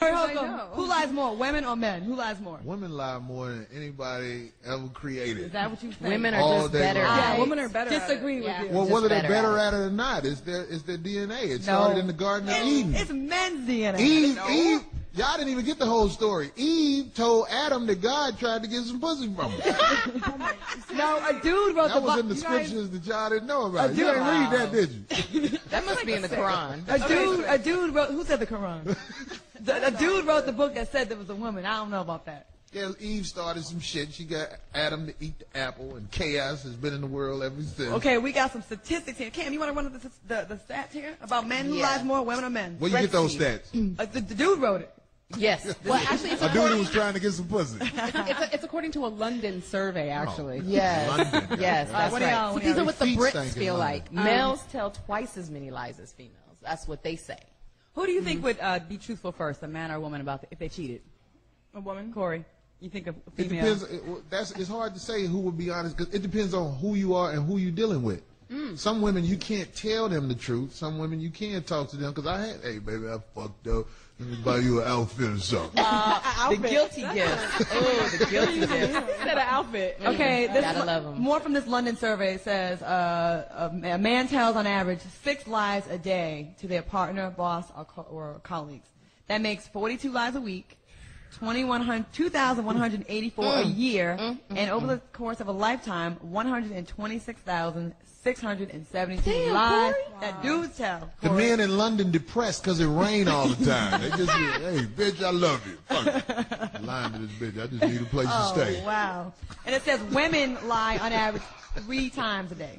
Who lies more, women or men? Who lies more? Women lie more than anybody ever created. Is that what you think? Women are All just day better. long. Yeah, women are better. Disagree Yeah. with you. well, just whether they're better better at at it or not, it's their it's their DNA. It No. started in the Garden of Eden. It's men's DNA. Eve, No. Eve, y'all didn't even get the whole story. Eve told Adam that God tried to get some pussy from him. No, a dude wrote That the was Bi- in the you guys- scriptures that y'all didn't know about. I You didn't Wow. read that, did you? That must be in the Quran. A dude, a dude wrote. Who said the Quran? The- a dude wrote the book that said there was a woman. I don't know about that. Yeah, Eve started some shit. She got Adam to eat the apple, and chaos has been in the world ever since. Okay, we got some statistics here. Cam, you want to run the, the, the stats here about men who Yeah. lies more, women or men? Where you get those stats? Uh, the, the dude wrote it. Yes. Well, actually, it's A dude who was trying to get some pussy. it's, it's according to a London survey, actually. Yes. London. Yes, that's what right. So these are what the Brits feel like. Males tell twice as many lies as females. That's what they say. Who do you think would uh, be truthful first, a man or a woman, about if they cheated? A woman? Corey, you think a It female? depends. It, well, that's it's hard to say who would be honest because it depends on who you are and who you're dealing with. Mm. Some women you can't tell them the truth. Some women you can't talk to them because I had, hey baby, I fucked up. Let me buy you an outfit or something. Uh, the guilty gift. Oh, the guilty gift. Instead of outfit. Mm-hmm. Okay, this Gotta lo- love 'em. more from this London survey says uh, a, a man tells on average six lies a day to their partner, boss, or, co- or colleagues. That makes 42 lies a week, 2100 2,184 a mm. year, mm. Mm. and over the course of a lifetime, 126,672 lies that dudes tell. The Corey. men in London depressed because it rain all the time. They just, hey, bitch, I love you. Fuck it. Lying to this bitch. I just need a place Oh, to stay. wow. And it says women lie on average three times a day.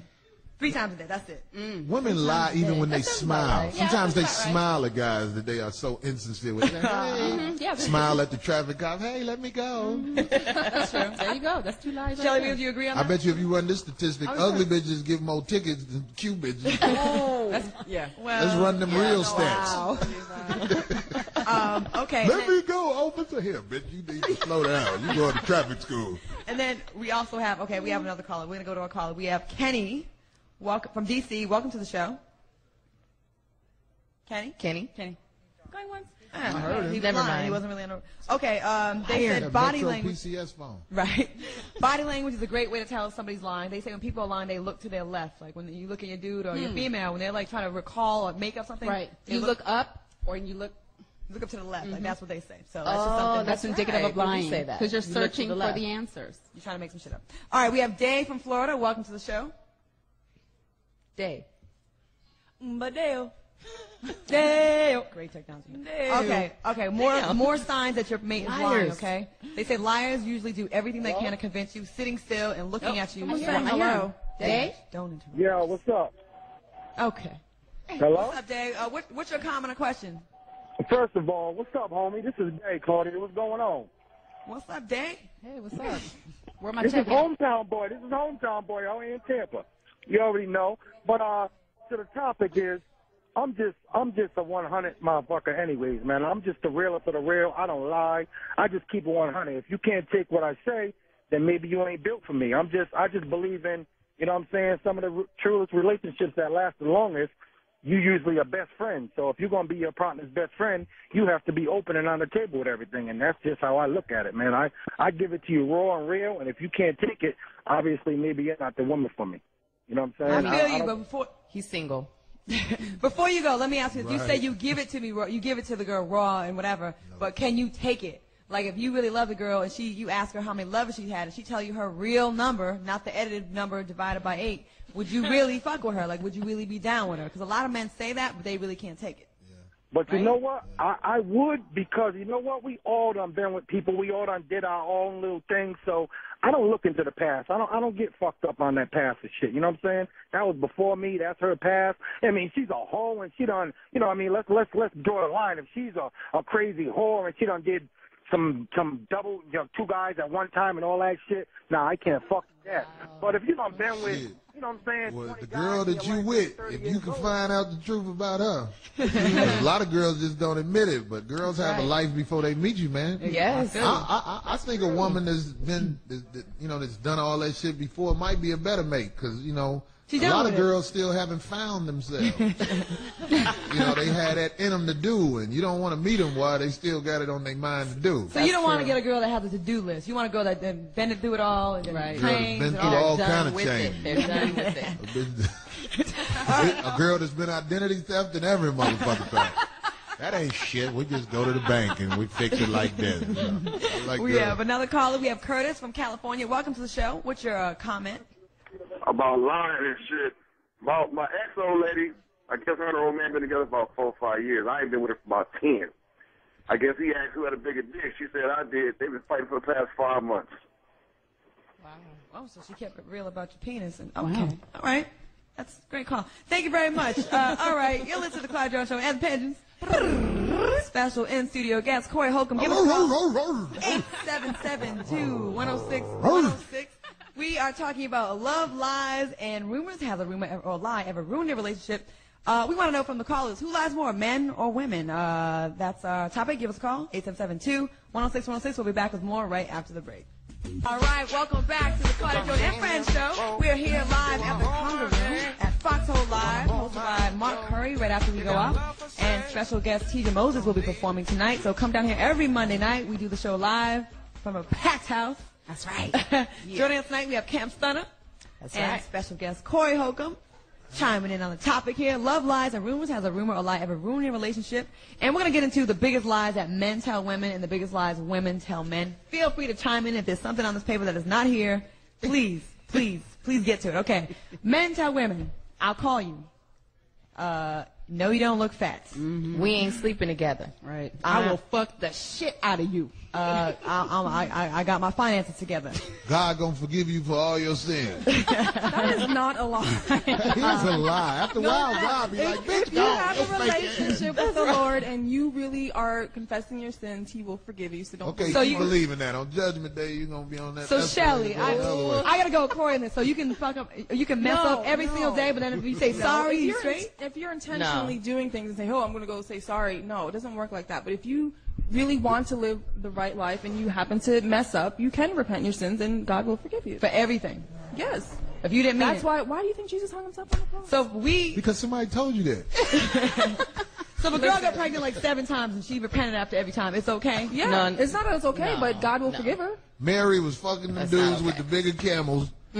Three times a day, that's it. Mm. Women lie even when they smile. right. Sometimes they smile at guys that they are so insincere with. Mm-hmm. Hey, Yeah, smile at the traffic cop. Hey, let me go. Mm-hmm. that's true. There you go. That's two lies. right Shelly, there. do you agree on I that? bet you if you run this statistic, oh, ugly bitches give more tickets than cute bitches. Oh. Yeah. Well, Let's run them real stats. Um, okay. Let and, me go, over to him, bitch, you need to slow down. You going to traffic school. and then we also have, okay, we have another caller. We're going to go to our caller. We have Kenny welcome, from D.C. Welcome to the show. Kenny? Kenny? Kenny. Going once. I heard him. He Never mind. He wasn't really on the... Okay, um, they said body language... PCS phone. Right. Body language is a great way to tell if somebody's lying. They say when people are lying, they look to their left. Like when you look at your dude or your female, when they're like trying to recall or make up something. Right. You look up or you look. look up to the left. Like that's what they say. So that's just Oh, something. That's That's indicative of lying say that. because you're You look to searching for the answers. You're trying to make some shit up. All right, we have Dave from Florida. Welcome to the show. Dave. But Dale. Dale. Great technology. Okay, okay. More more signs that your mate is lying, Liars. okay? They say liars usually do everything they can to convince you, sitting still and looking at you. Someone's Yeah, saying hello. Dave? Don't interrupt. Yeah, what's up? Okay. Hello? What's up, Dave? Uh, what, what's your comment or question? First of all, what's up, homie? This is Dave, Claudia. What's going on? What's up, Dave? Hey, what's up? Where my This is check? hometown boy. This is hometown boy out here in Tampa. You already know. But uh, to the topic is, I'm just I'm just a 100 motherfucker, anyways, man. I'm just the realer for the real. I don't lie. I just keep it 100. If you can't take what I say, then maybe you ain't built for me. I'm just I just believe in, you know, what I'm saying some of the truest relationships that last the longest. You usually are best friends. So if you're gonna be your partner's best friend, you have to be open and on the table with everything. And that's just how I look at it, man. I I give it to you raw and real. And if you can't take it, obviously maybe you're not the woman for me. You know what I'm saying? I feel I you, don't- but before He's single. before you go, let me ask you: this. You say you give it to me, raw, you give it to the girl raw and whatever, but can you take it? Like if you really love the girl and she, you ask her how many lovers she had, and she tell you her real number, not the edited number divided by eight, would you really fuck with her? Like, would you really be down with her? Because a lot of men say that, but they really can't take it. But you know what? I, I would because you know what? We all done been with people. We all done did our own little things. So I don't look into the past. I don't. I don't get fucked up on that past and shit. You know what I'm saying? That was before me. That's her past. I mean, she's a hoe and she done. You know, what I mean, let's let's let's draw a line. If she's a a crazy whore and she done did some some double, you know, two guys at one time and all that shit. Nah, I can't fuck with that. But if you done been with. You know what I'm saying? Well, the girl that you're like with, if you can old. find out the truth about her, a lot of girls just don't admit it. But girls have a life before they meet you, man. Yes. I, I, I I think a woman that's been, that, that, you know, that's done all that shit before might be a better mate because you know She's a lot of it. girls still haven't found themselves. you know, they had that in them to do, and you don't want to meet them while they still got it on their mind to do. So you don't want to get a girl that has a to-do list. You want a girl that then been through it all and then Right. Girl trains been and through all. all kind of with change. They're done with it. a girl that's been identity theft in every motherfucking thing. That ain't shit. We just go to the bank and we fix it like this. You know. Like We girls. have another caller. We have Curtis from California. Welcome to the show. What's your uh, comment? About lying and shit. About my ex old lady, I guess her and her old man been together about four or five years. I ain't been with her for about ten. I guess he asked who had a bigger dick. She said I did. They've been fighting for the past five months. Wow. Oh, so she kept it real about your penis. And, okay. All right. That's a great call. Thank you very much. Uh, all right. You're listening to the Claudia Jordan Show and the Pigeons. Special in studio guest Corey Holcomb. Give us a call. 877-2-106-106. We are talking about love, lies, and rumors. Has a rumor or a lie ever ruined your relationship? Uh, we want to know from the callers, who lies more, men or women? Uh, that's our topic. Give us a call, 877-2-106-106. We'll be back with more right after the break. All right, welcome back to the Carter Joe and Friends Show. We are here live at the Conga Room at Foxxhole Live, hosted by Mark Curry right after we go out. And special guest TJ Moses will be performing tonight. So come down here every Monday night. We do the show live from a packed house. That's right. Joining us tonight, we have Cam Stunner That's and right. special guest Corey Holcomb. Chiming in on the topic here. Love, lies, and rumors. Has a rumor or lie ever ruined your relationship? And we're going to get into the biggest lies that men tell women and the biggest lies women tell men. Feel free to chime in if there's something on this paper that is not here. Please, please, please get to it. Okay. Men tell women, I'll call you. Uh, no, you don't look fat. We ain't sleeping together. Right. I will fuck the shit out of you. Uh, I, I, I, I got my finances together. God gonna forgive you for all your sins. That is not a lie. Here's a lie. After a while, God be like, bitch, if you dog, have you a relationship with the Lord and you really are confessing your sins, He will forgive you. So don't. Okay, So so you you- believe in that. On Judgment Day, you're gonna be on that. So that's Shelly, gonna go the other way. I, I gotta go with Corey in this. So you can fuck up, you can mess No, up every no. single day, but then if you say No, sorry, if you you're, straight. if you're intentionally doing things and say, "Oh, I'm going to go say sorry," no, it doesn't work like that. But if you really want to live the right life and you happen to mess up, you can repent your sins and God will forgive you. for everything. yes, If you didn't mean that's it. why. Why do you think Jesus hung himself on the cross? So we, Because somebody told you that. so if a girl got pregnant like seven times and she repented after every time, it's okay. yeah, None- it's not that it's okay, No, but God will no. forgive her. Mary was fucking the That's dudes not with the bigger camels.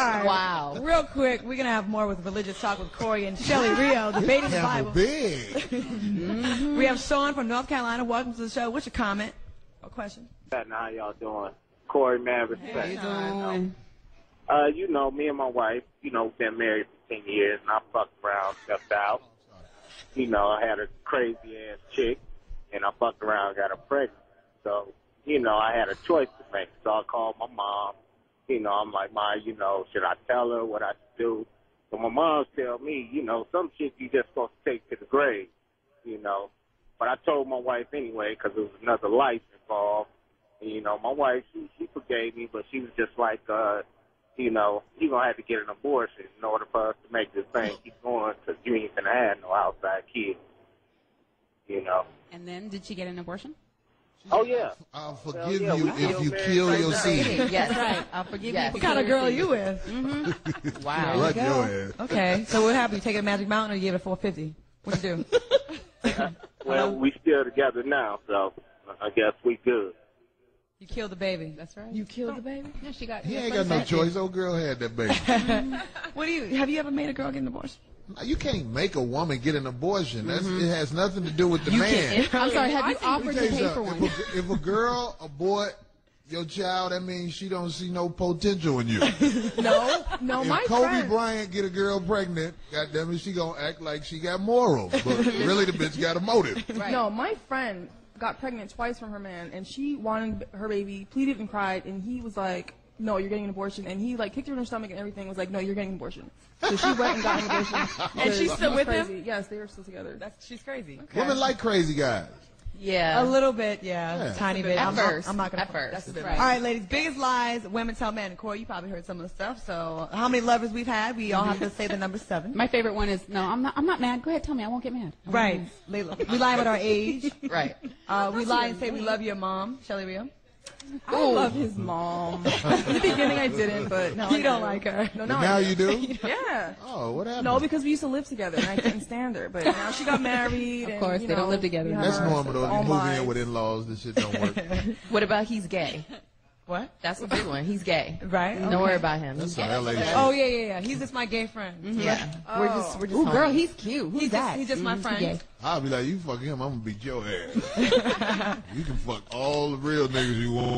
Wow. Real quick, we're gonna have more with religious talk with Corey and Shelly Rio, debating the Camel Bible. big. We have Sean from North Carolina. Welcome to the show. What's your comment or question? How y'all doing? Corey, man, respect. doing? Uh, you know, me and my wife, you know, been married for 10 years, and I fucked around, stepped out. You know, I had a crazy ass chick, and I fucked around, got her pregnant. So, you know, I had a choice to make. So I called my mom. You know, I'm like, Ma, you know, should I tell her what I do? So my mom tell me, you know, some shit you just supposed to take to the grave, you know. But I told my wife anyway because there was another life involved. And, you know, my wife, she, she forgave me, but she was just like, uh, you know, you gonna have to get an abortion in order for us to make this thing keep going because you ain't gonna have no outside kids. You know. And then did she get an abortion? Oh yeah. I'll forgive yeah, you if you kill right your now. seed. Yes, right. I'll forgive What you. What kind of girl are your you seed. with? Mm-hmm. Wow. Run your ass. Okay, so what happened? You take it to Magic Mountain or you give it a 450? What you do? Well, we still together now, so I guess we good. You killed the baby. That's right. You killed the baby. yeah, she got. He ain't got no choice. Old girl had that baby. What do you? Have you ever made a girl get an abortion? You can't make a woman get an abortion. That's, mm-hmm. It has nothing to do with the man. I'm sorry. Have you Let offered me to tell you pay for one? If a, if a girl abort your child, that means she don't see no potential in you. No, no, if my Kobe friend. Bryant get a girl pregnant, goddamn it, she gonna act like she got morals, but really the bitch got a motive. No, my friend got pregnant twice from her man, and she wanted her baby, pleaded and cried, and he was like, "No, you're getting an abortion." And he like kicked her in her stomach and everything. Was like, "No, you're getting an abortion." So she went and got an abortion. And she's still he was with him? Yes, they were still together. That's she's crazy. Women like crazy guys. Yeah. A little bit, yeah, Yeah. tiny bit. At I'm, first. I'm not gonna. At first. That's a bit. Right. All right, ladies. Biggest lies women tell men. Corey, you probably heard some of the stuff. So, how many lovers we've had? We all have to say the number seven. My favorite one is no. I'm not. I'm not mad. Go ahead. Tell me. I won't get mad. Won't Right. mad. Layla. We lie about our age. Right. Uh, we lie and say we love your mom, Shelly Rio. I oh. love his mom. In the beginning, I didn't, but now I You don't do. like her. No, But now, now you do? Yeah. Oh, what happened? No, because we used to live together and I couldn't stand her. But now she got married. Of course, you they don't live together we have anymore. That's normal though. You move in with in-laws, this shit don't work. What about he's gay? What? That's a big one. He's gay. Right? Don't worry about him. That's He's gay. LA. Oh yeah, yeah, yeah. He's just my gay friend. Yeah. We're just we're just Ooh, homies. girl, he's cute. Who's He's just, he's just my Mhm, friend. I'll be like, you fuck him, I'm gonna beat your ass. you can fuck all the real niggas you want.